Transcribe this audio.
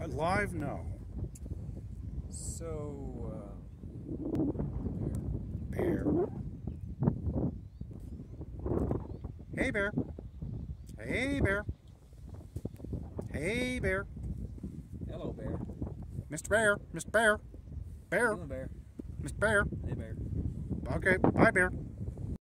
I live? No. So, uh, Bear. Hey, bear. Hey, bear. Hey, bear. hello, bear. Mr. Bear. Mr. Bear. Bear. Hello, bear? Mr. Bear. Hey, bear. Okay. Bye, bear.